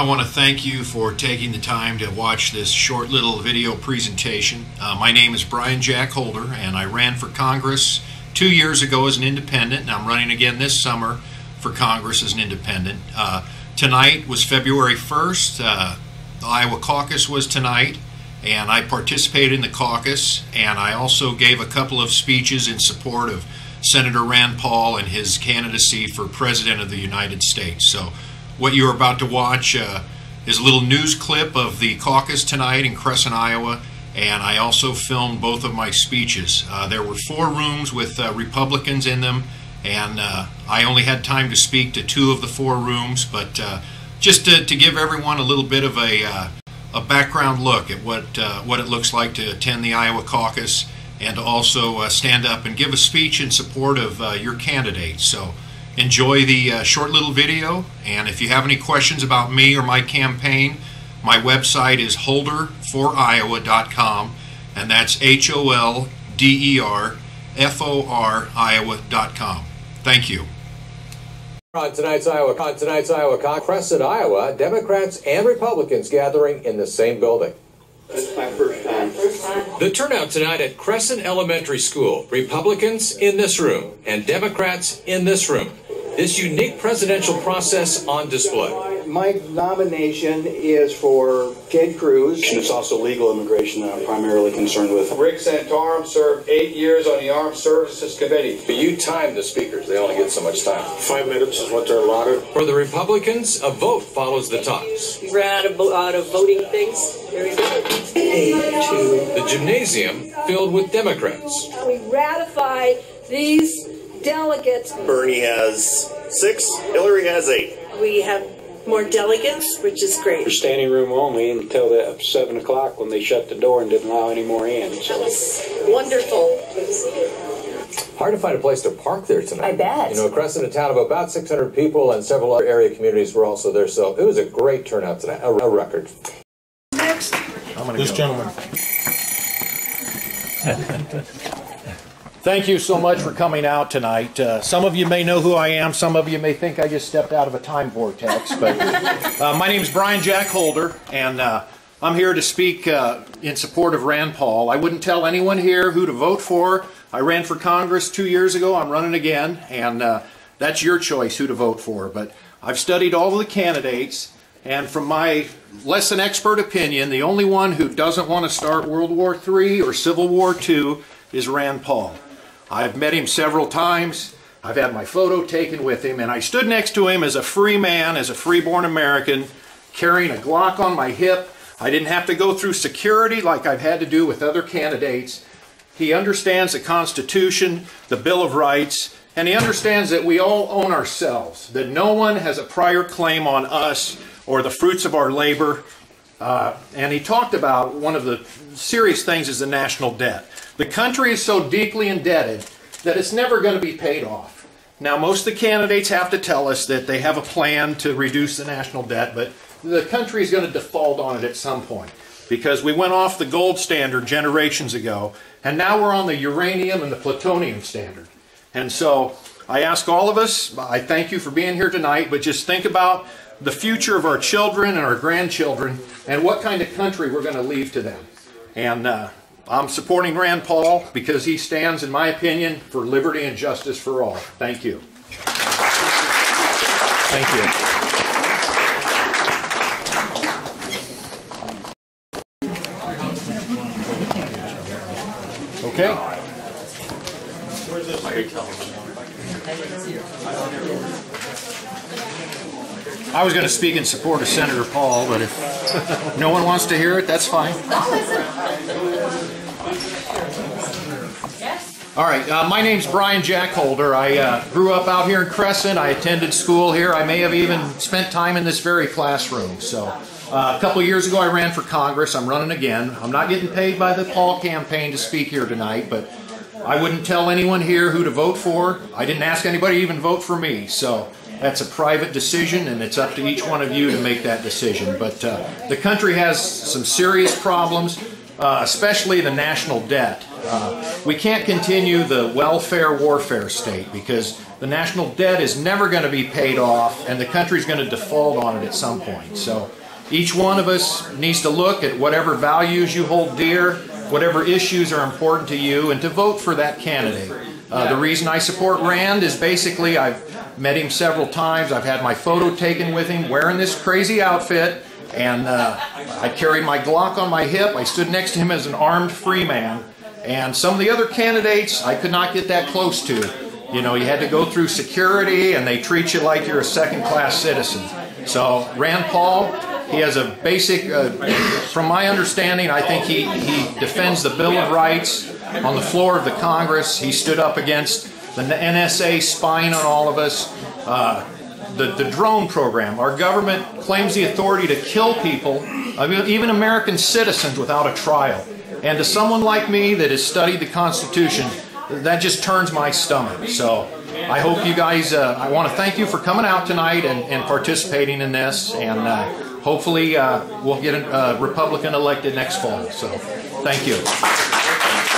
I want to thank you for taking the time to watch this short little video presentation. Uh, my name is Bryan Jack Holder, and I ran for Congress two years ago as an independent, and I'm running again this summer for Congress as an independent. Uh, tonight was February 1st. Uh, the Iowa caucus was tonight, and I participated in the caucus, and I also gave a couple of speeches in support of Senator Rand Paul and his candidacy for President of the United States. So what you're about to watch uh, is a little news clip of the caucus tonight in Crescent, Iowa, and I also filmed both of my speeches. Uh, there were four rooms with uh, Republicans in them, and uh, I only had time to speak to two of the four rooms, but uh, just to, to, give everyone a little bit of a, uh, a background look at what, what it looks like to attend the Iowa caucus and to also stand up and give a speech in support of your candidates. So enjoy the uh, short little video. And if you have any questions about me or my campaign, my website is holderforiowa.com, and that's H O L D E R F O R Iowa.com. Thank you. On tonight's Iowa, on tonight's Iowa Crescent, Iowa, Democrats and Republicans gathering in the same building. It's my first time. First time. The turnout tonight at Crescent Elementary School. Republicans in this room and Democrats in this room this unique presidential process on display. My nomination is for Ted Cruz. It's also legal immigration that I'm primarily concerned with. Rick Santorum served eight years on the Armed Services Committee. But you time the speakers. They only get so much time. Five minutes is what they're allotted. For the Republicans, a vote follows the talks. We ran out of, out of voting things. Very good. The gymnasium filled with Democrats. We ratify these delegates. Bernie has six, Hillary has eight. We have more delegates, which is great. For standing room only until the seven o'clock when they shut the door and didn't allow any more in. So. That was wonderful. Hard to find a place to park there tonight. I bet. You know, Crescent, a town of about 600 people, and several other area communities were also there. So it was a great turnout tonight, a, a record. Next. This gentleman. Thank you so much for coming out tonight. Uh, some of you may know who I am. Some of you may think I just stepped out of a time vortex. But uh, my name is Bryan Jack Holder, and uh, I'm here to speak uh, in support of Rand Paul. I wouldn't tell anyone here who to vote for. I ran for Congress two years ago. I'm running again, and uh, that's your choice who to vote for. But I've studied all of the candidates, and from my less than expert opinion, the only one who doesn't want to start World War III or Civil War II is Rand Paul. I've met him several times. I've had my photo taken with him, and I stood next to him as a free man, as a freeborn American, carrying a Glock on my hip. I didn't have to go through security like I've had to do with other candidates. He understands the Constitution, the Bill of Rights, and he understands that we all own ourselves, that no one has a prior claim on us or the fruits of our labor. Uh, and he talked about one of the serious things is the national debt. The country is so deeply indebted that it's never going to be paid off. Now, most of the candidates have to tell us that they have a plan to reduce the national debt, but the country is going to default on it at some point because we went off the gold standard generations ago, and now we're on the uranium and the plutonium standard. And so I ask all of us, I thank you for being here tonight, but just think about the future of our children and our grandchildren and what kind of country we're going to leave to them. And uh, I'm supporting Rand Paul because he stands, in my opinion, for liberty and justice for all. Thank you. Thank you. Okay. Where's this? I was going to speak in support of Senator Paul, but if no one wants to hear it, that's fine. All right, uh, my name's Bryan Jack Holder. I uh, grew up out here in Crescent. I attended school here. I may have even spent time in this very classroom. So uh, a couple years ago, I ran for Congress. I'm running again. I'm not getting paid by the Paul campaign to speak here tonight, but I wouldn't tell anyone here who to vote for. I didn't ask anybody to even vote for me. So that's a private decision, and it's up to each one of you to make that decision. But uh, the country has some serious problems. Uh, especially the national debt. Uh, we can't continue the welfare warfare state because the national debt is never going to be paid off and the country's going to default on it at some point. So each one of us needs to look at whatever values you hold dear, whatever issues are important to you, and to vote for that candidate. Uh, the reason I support Rand is basically I've met him several times. I've had my photo taken with him wearing this crazy outfit, and uh, I carried my Glock on my hip. I stood next to him as an armed free man. And some of the other candidates I could not get that close to. You know, you had to go through security and they treat you like you're a second class citizen. So, Rand Paul, he has a basic, uh, from my understanding, I think he, he defends the Bill of Rights on the floor of the Congress. He stood up against the NSA spying on all of us. Uh, the, the drone program. Our government claims the authority to kill people, even American citizens, without a trial. And to someone like me that has studied the Constitution, that just turns my stomach. So I hope you guys, uh, I want to thank you for coming out tonight and, and participating in this. And uh, hopefully uh, we'll get a Republican elected next fall. So thank you.